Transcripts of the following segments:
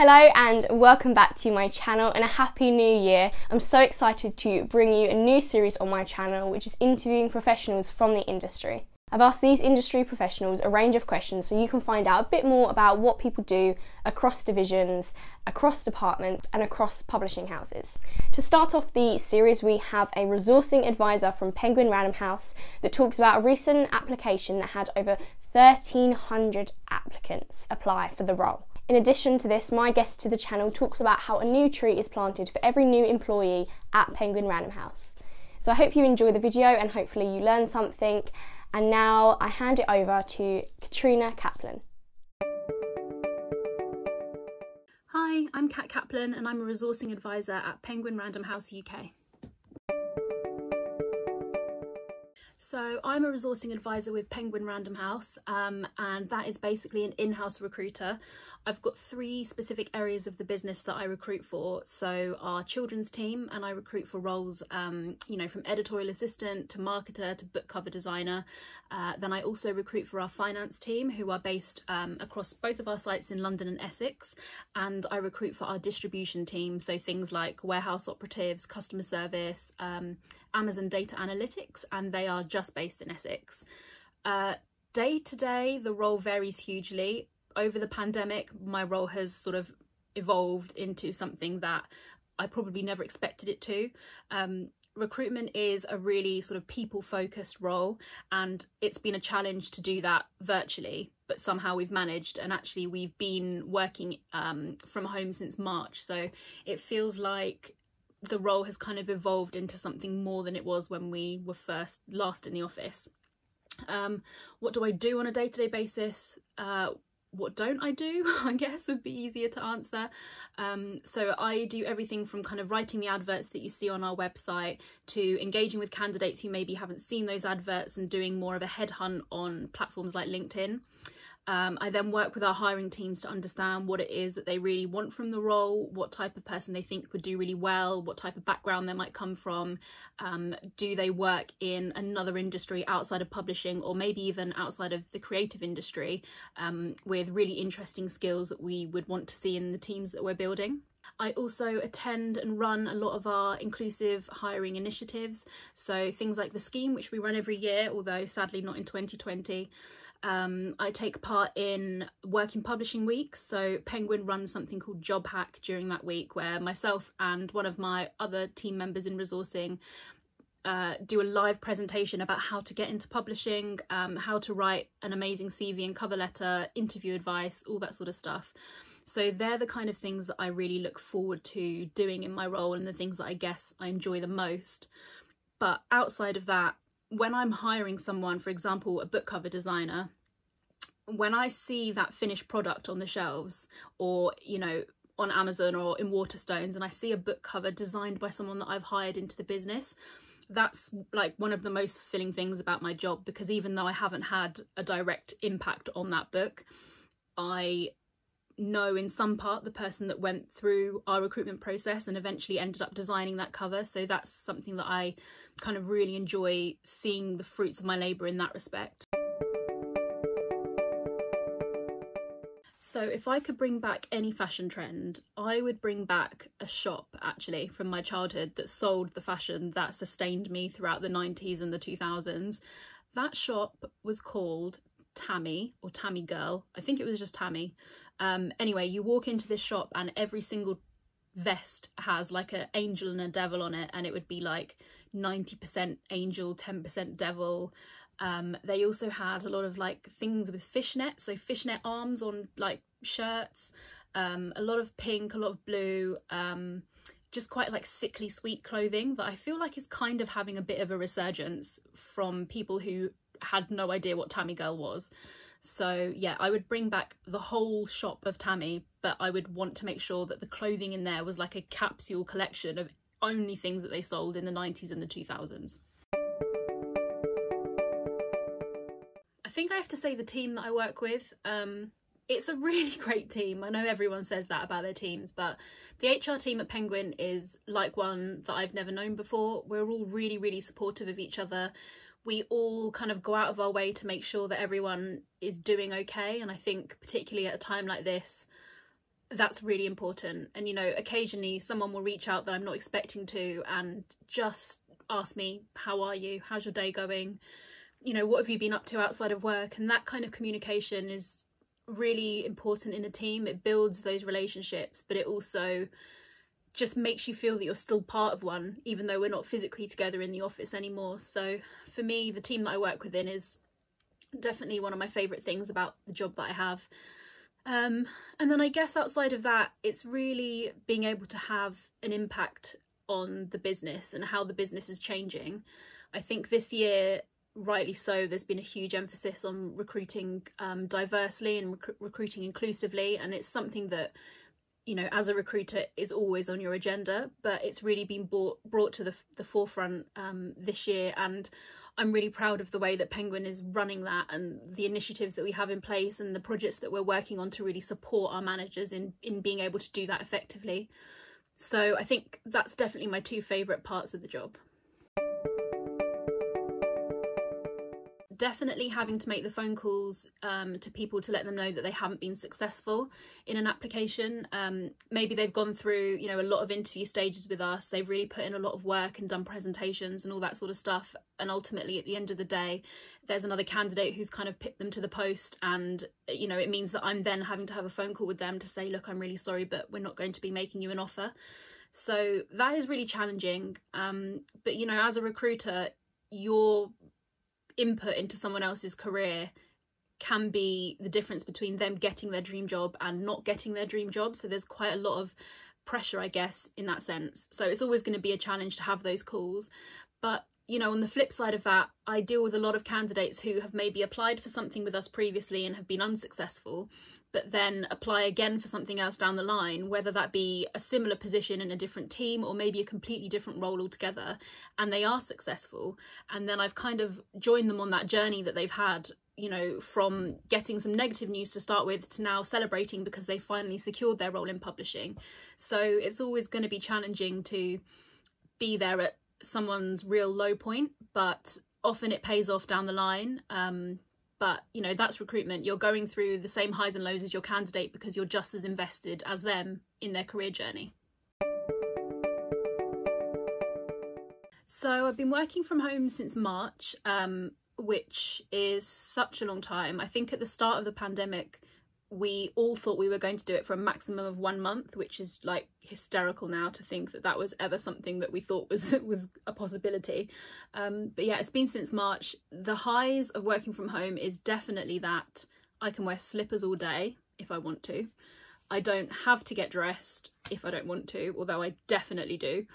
Hello and welcome back to my channel and a happy new year. I'm so excited to bring you a new series on my channel which is interviewing professionals from the industry. I've asked these industry professionals a range of questions so you can find out a bit more about what people do across divisions, across departments, and across publishing houses. To start off the series, we have a resourcing advisor from Penguin Random House that talks about a recent application that had over 1,300 applicants apply for the role. In addition to this, my guest to the channel talks about how a new tree is planted for every new employee at Penguin Random House. So I hope you enjoy the video and hopefully you learn something and now I hand it over to Katrina Caplan. Hi, I'm Kat Caplan and I'm a resourcing advisor at Penguin Random House UK. So I'm a resourcing advisor with Penguin Random House um, and that is basically an in-house recruiter. I've got three specific areas of the business that I recruit for. So our children's team and I recruit for roles, um, you know, from editorial assistant to marketer to book cover designer. Uh, then I also recruit for our finance team who are based um, across both of our sites in London and Essex. And I recruit for our distribution team. So things like warehouse operatives, customer service, um, Amazon data analytics, and they are just based in Essex. Uh, day to day, the role varies hugely. Over the pandemic, my role has sort of evolved into something that I probably never expected it to. Um, recruitment is a really sort of people focused role and it's been a challenge to do that virtually but somehow we've managed and actually we've been working um, from home since March so it feels like the role has kind of evolved into something more than it was when we were first last in the office. Um, what do I do on a day-to-day -day basis? Uh, what don't I do, I guess would be easier to answer. Um, so I do everything from kind of writing the adverts that you see on our website to engaging with candidates who maybe haven't seen those adverts and doing more of a headhunt on platforms like LinkedIn. Um, I then work with our hiring teams to understand what it is that they really want from the role, what type of person they think would do really well, what type of background they might come from, um, do they work in another industry outside of publishing or maybe even outside of the creative industry um, with really interesting skills that we would want to see in the teams that we're building. I also attend and run a lot of our inclusive hiring initiatives. So things like the scheme, which we run every year, although sadly not in 2020. Um, I take part in Work in Publishing Week, so Penguin runs something called Job Hack during that week, where myself and one of my other team members in resourcing uh, do a live presentation about how to get into publishing, um, how to write an amazing CV and cover letter, interview advice, all that sort of stuff. So they're the kind of things that I really look forward to doing in my role and the things that I guess I enjoy the most. But outside of that, when I'm hiring someone, for example, a book cover designer, when I see that finished product on the shelves or, you know, on Amazon or in Waterstones and I see a book cover designed by someone that I've hired into the business, that's like one of the most fulfilling things about my job because even though I haven't had a direct impact on that book, I know in some part the person that went through our recruitment process and eventually ended up designing that cover. So that's something that I kind of really enjoy seeing the fruits of my labour in that respect. So if I could bring back any fashion trend, I would bring back a shop actually from my childhood that sold the fashion that sustained me throughout the 90s and the 2000s. That shop was called Tammy or Tammy Girl. I think it was just Tammy. Um, anyway, you walk into this shop and every single vest has like an angel and a devil on it and it would be like 90% angel, 10% devil. Um, they also had a lot of like things with fishnet, so fishnet arms on like shirts, um, a lot of pink, a lot of blue, um, just quite like sickly sweet clothing that I feel like is kind of having a bit of a resurgence from people who had no idea what Tammy Girl was. So yeah, I would bring back the whole shop of Tammy, but I would want to make sure that the clothing in there was like a capsule collection of only things that they sold in the 90s and the 2000s. I think I have to say the team that I work with, um, it's a really great team. I know everyone says that about their teams, but the HR team at Penguin is like one that I've never known before. We're all really, really supportive of each other we all kind of go out of our way to make sure that everyone is doing okay and i think particularly at a time like this that's really important. And you know, occasionally someone will reach out that I'm not expecting to and just ask me, How are you? How's your day going? You know, what have you been up to outside of work? And that kind of communication is really important in a team. It builds those relationships, but it also just makes you feel that you're still part of one, even though we're not physically together in the office anymore. So for me, the team that I work within is definitely one of my favourite things about the job that I have. Um, and then I guess outside of that, it's really being able to have an impact on the business and how the business is changing. I think this year, rightly so, there's been a huge emphasis on recruiting um, diversely and rec- recruiting inclusively, and it's something that you know as a recruiter is always on your agenda but it's really been brought brought to the, the forefront um, this year and I'm really proud of the way that Penguin is running that and the initiatives that we have in place and the projects that we're working on to really support our managers in in being able to do that effectively. So I think that's definitely my two favourite parts of the job. Definitely having to make the phone calls um, to people to let them know that they haven't been successful in an application. Um, maybe they've gone through, you know, a lot of interview stages with us. They've really put in a lot of work and done presentations and all that sort of stuff. And ultimately, at the end of the day, there's another candidate who's kind of picked them to the post, and you know, it means that I'm then having to have a phone call with them to say, look, I'm really sorry, but we're not going to be making you an offer. So that is really challenging. Um, but you know, as a recruiter, you're input into someone else's career can be the difference between them getting their dream job and not getting their dream job. So there's quite a lot of pressure, I guess, in that sense. So it's always going to be a challenge to have those calls. But, you know, on the flip side of that, I deal with a lot of candidates who have maybe applied for something with us previously and have been unsuccessful but then apply again for something else down the line, whether that be a similar position in a different team or maybe a completely different role altogether, and they are successful. And then I've kind of joined them on that journey that they've had, you know, from getting some negative news to start with to now celebrating because they finally secured their role in publishing. So it's always going to be challenging to be there at someone's real low point, but often it pays off down the line. Um, but you know that's recruitment. You're going through the same highs and lows as your candidate because you're just as invested as them in their career journey. So i've been working from home since march um, which is such a long time. I think at the start of the pandemic we all thought we were going to do it for a maximum of one month, which is like hysterical now to think that that was ever something that we thought was was a possibility. Um, but yeah, it's been since March. The highs of working from home is definitely that I can wear slippers all day if I want to. I don't have to get dressed if I don't want to, although I definitely do.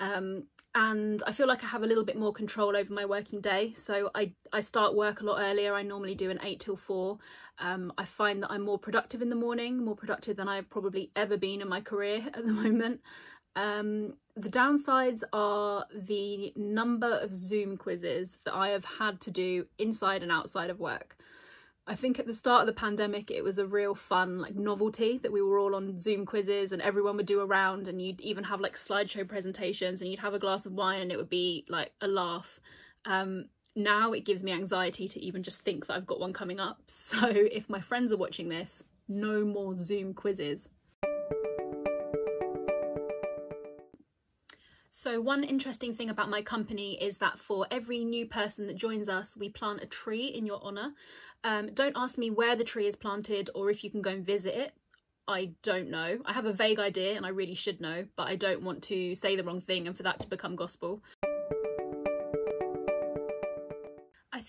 Um, and I feel like I have a little bit more control over my working day. So I, I start work a lot earlier. I normally do an 8 till 4. Um, I find that I'm more productive in the morning, more productive than I've probably ever been in my career at the moment. Um, the downsides are the number of Zoom quizzes that I have had to do inside and outside of work. I think at the start of the pandemic, it was a real fun like novelty that we were all on Zoom quizzes and everyone would do a round and you'd even have like slideshow presentations and you'd have a glass of wine and it would be like a laugh. Um, now it gives me anxiety to even just think that I've got one coming up. So if my friends are watching this, no more Zoom quizzes. So one interesting thing about my company is that for every new person that joins us, we plant a tree in your honour. Um, don't ask me where the tree is planted or if you can go and visit it. I don't know. I have a vague idea and I really should know, but I don't want to say the wrong thing and for that to become gospel.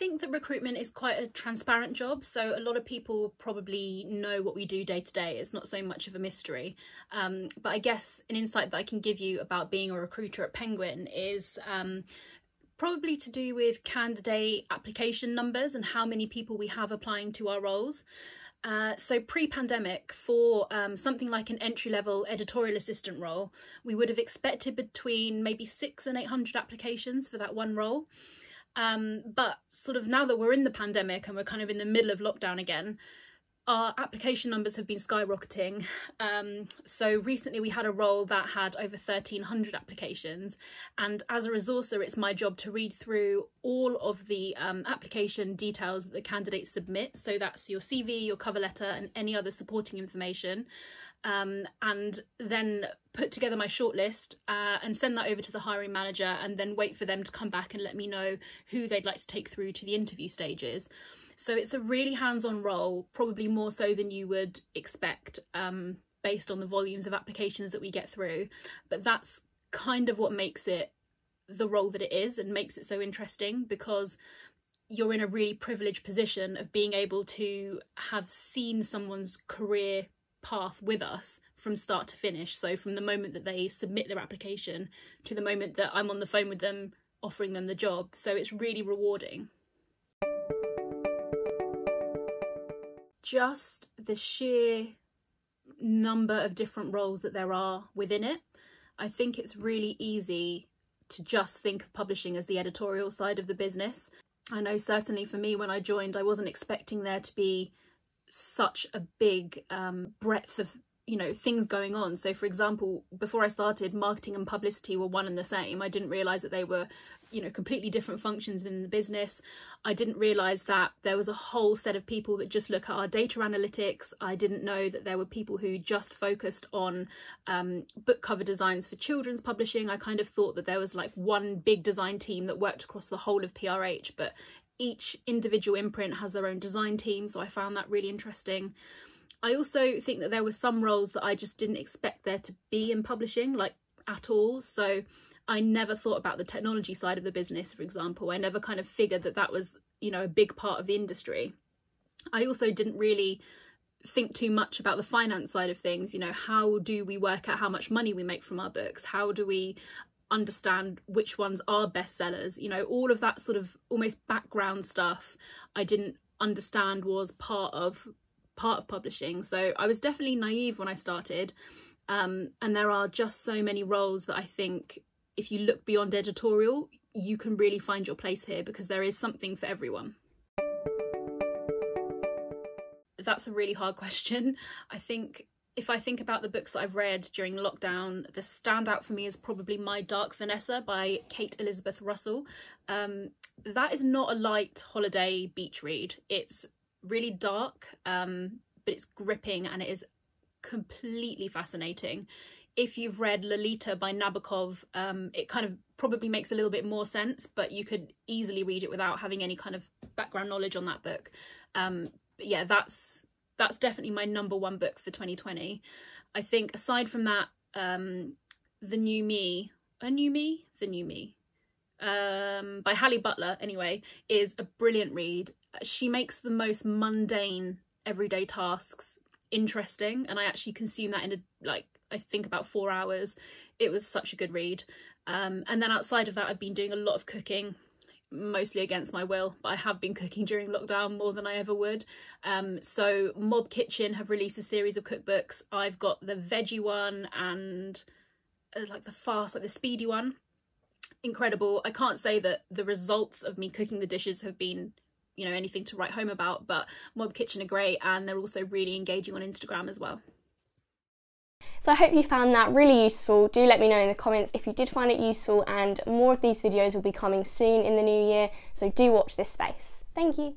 Think that recruitment is quite a transparent job, so a lot of people probably know what we do day to day. It's not so much of a mystery. Um, but I guess an insight that I can give you about being a recruiter at Penguin is um, probably to do with candidate application numbers and how many people we have applying to our roles. Uh, so pre-pandemic, for um, something like an entry-level editorial assistant role, we would have expected between maybe six and eight hundred applications for that one role. Um, but sort of now that we're in the pandemic and we're kind of in the middle of lockdown again, our application numbers have been skyrocketing. Um, so recently we had a role that had over 1300 applications and as a resourcer it's my job to read through all of the um, application details that the candidates submit. So that's your CV, your cover letter and any other supporting information um, and then put together my shortlist uh, and send that over to the hiring manager and then wait for them to come back and let me know who they'd like to take through to the interview stages. So it's a really hands-on role, probably more so than you would expect um, based on the volumes of applications that we get through. But that's kind of what makes it the role that it is and makes it so interesting because you're in a really privileged position of being able to have seen someone's career path with us from start to finish. So from the moment that they submit their application to the moment that I'm on the phone with them offering them the job. So it's really rewarding. Just the sheer number of different roles that there are within it. I think it's really easy to just think of publishing as the editorial side of the business. I know certainly for me when I joined, I wasn't expecting there to be such a big um, breadth of you know things going on. So for example before i started marketing and publicity were one and the same. I didn't realize that they were you know completely different functions in the business. I didn't realize that there was a whole set of people that just look at our data analytics. I didn't know that there were people who just focused on um, book cover designs for children's publishing. I kind of thought that there was like one big design team that worked across the whole of prh but each individual imprint has their own design team so i found that really interesting. I also think that there were some roles that i just didn't expect there to be in publishing like at all so i never thought about the technology side of the business for example. I never kind of figured that that was you know a big part of the industry. I also didn't really think too much about the finance side of things you know how do we work out how much money we make from our books? How do we understand which ones are bestsellers you know all of that sort of almost background stuff i didn't understand was part of part of publishing. So i was definitely naive when i started um, and there are just so many roles that i think if you look beyond editorial you can really find your place here because there is something for everyone. That's a really hard question. I think if I think about the books that I've read during lockdown, the standout for me is probably My Dark Vanessa by Kate Elizabeth Russell. Um, that is not a light holiday beach read. It's really dark, um, but it's gripping and it is completely fascinating. If you've read Lolita by Nabokov, um, it kind of probably makes a little bit more sense, but you could easily read it without having any kind of background knowledge on that book. Um, but yeah, that's that's definitely my number one book for 2020. I think aside from that, um, The New Me, A New Me? The New Me, um, by Halle Butler, anyway, is a brilliant read. She makes the most mundane everyday tasks interesting, and I actually consume that in a, like, I think about four hours. It was such a good read. Um, and then outside of that, I've been doing a lot of cooking mostly against my will, but I have been cooking during lockdown more than I ever would. Um, so Mob Kitchen have released a series of cookbooks. I've got the veggie one and uh, like the fast, like the speedy one. Incredible. I can't say that the results of me cooking the dishes have been you know anything to write home about but mob kitchen are great and they're also really engaging on instagram as well so I hope you found that really useful. Do let me know in the comments if you did find it useful and more of these videos will be coming soon in the new year. So do watch this space. Thank you.